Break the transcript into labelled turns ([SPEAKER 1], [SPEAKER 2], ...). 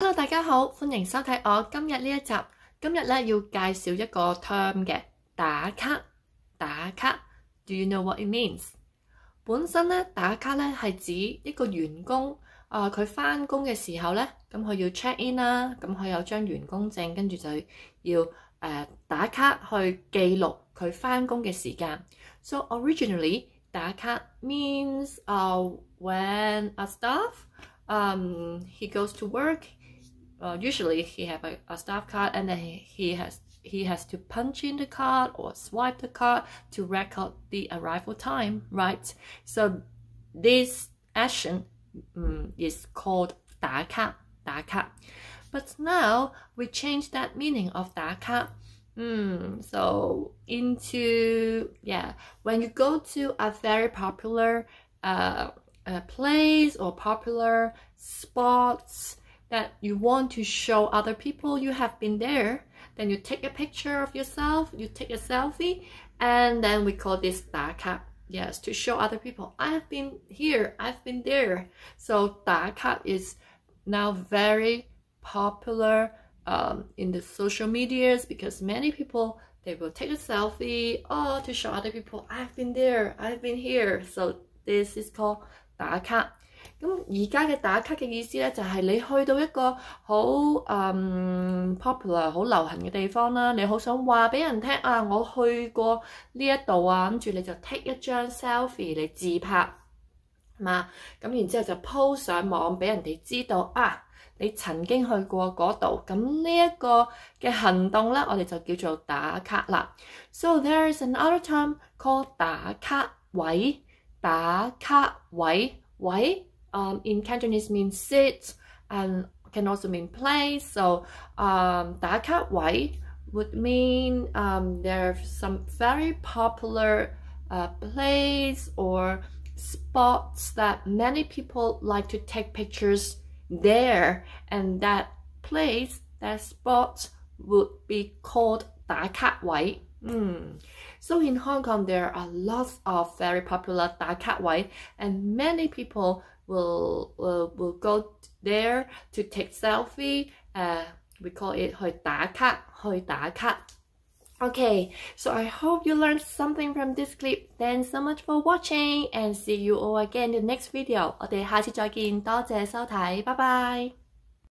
[SPEAKER 1] Hello，大家好，歡迎收睇我今日呢一集。今日咧要介紹一個 term 嘅打卡。打卡，Do you know what it means？本身咧打卡咧係指一個員工啊，佢返工嘅時候咧，咁佢要 check in 啦，咁佢有張員工證，跟住就要誒、呃、打卡去記錄佢返工嘅時間。So originally 打卡 means uh, when a staff um, he goes to work. Uh, usually he have a, a staff card and then he, he has he has to punch in the card or swipe the card to record the arrival time, right? So this action um, is called 打卡,打卡. But now we change that meaning of 打卡. Mm, so into yeah, when you go to a very popular uh, uh, place or popular spots that you want to show other people you have been there, then you take a picture of yourself, you take a selfie, and then we call this 打卡. Yes, to show other people, I have been here, I've been there. So 打卡 is now very popular um, in the social medias because many people they will take a selfie or to show other people I've been there, I've been here. So this is called 打卡。 咁而家嘅打卡嘅意思咧，就係你去到一個好嗯 popular、好流行嘅地方啦，你好想話俾人聽啊，我去過呢一度啊，跟住你就 take 一張 selfie 嚟自拍嘛，咁然之後就 po 上網俾人哋知道啊，你曾經去過嗰度，咁呢一個嘅行動咧，我哋就叫做打卡啦。So there is another term called 打卡位，打卡位位。 um, in Cantonese means sit and can also mean place. So um, 打卡位 would mean um, there are some very popular uh, place or spots that many people like to take pictures there and that place, that spot would be called 打卡位. Mm. So in Hong Kong, there are lots of very popular 打卡位 and many people will will, will go there to take selfie. Uh, we call it 去打卡,去打卡. Okay, so I hope you learned something from this clip. Thanks so much for watching and see you all again in the next video. 我哋下次再见，多谢收睇，拜拜。